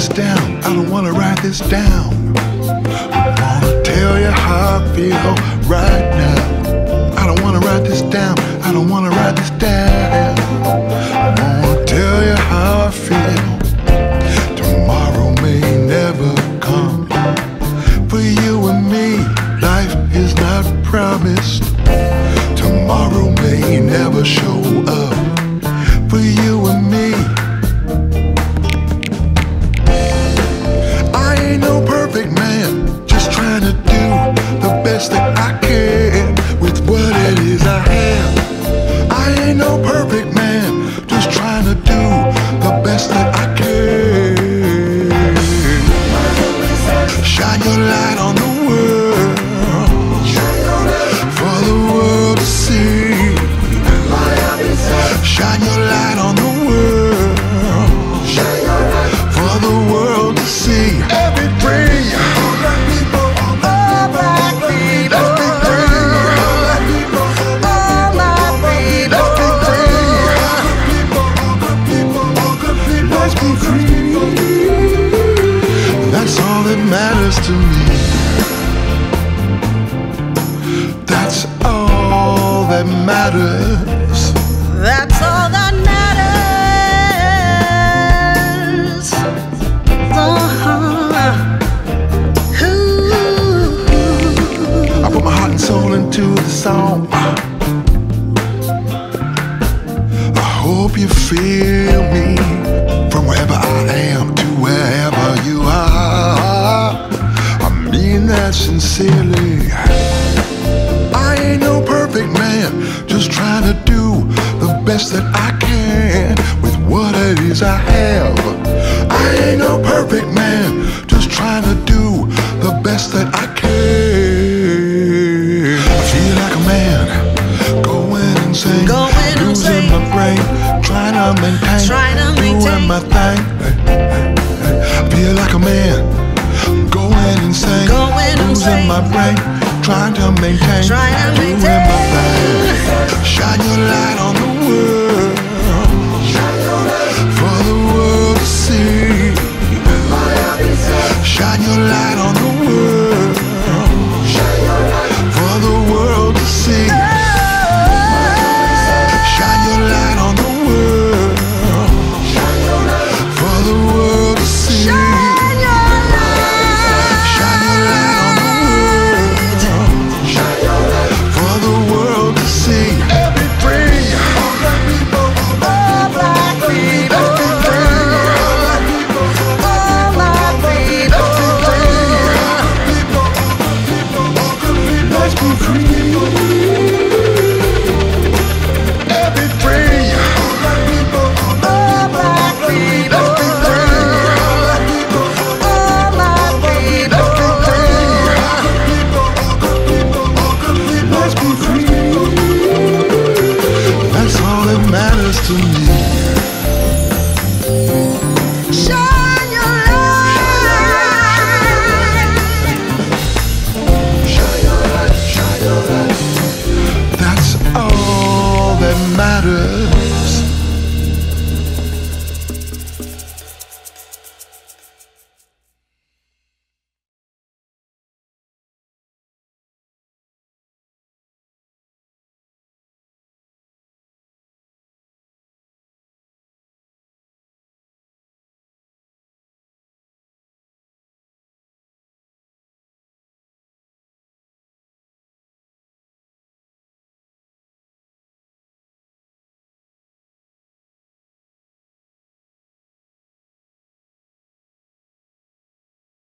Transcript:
this down. I don't wanna write this down. I wanna tell you how I feel right now. I don't wanna write this down. I don't wanna write this down. Matters. That's all that matters. Uh-huh. Ooh. I put my heart and soul into the song. I hope you feel me best that I can with what it is I have. I ain't no perfect man, just trying to do the best that I can. I feel like a man, going insane, Going losing insane. my brain, trying to maintain, Trying to doing maintain. my thing. I feel like a man, going insane, Going losing insane. my brain, trying to maintain, Trying to doing maintain. my thing. Shine your light on the Shine your light on the to me.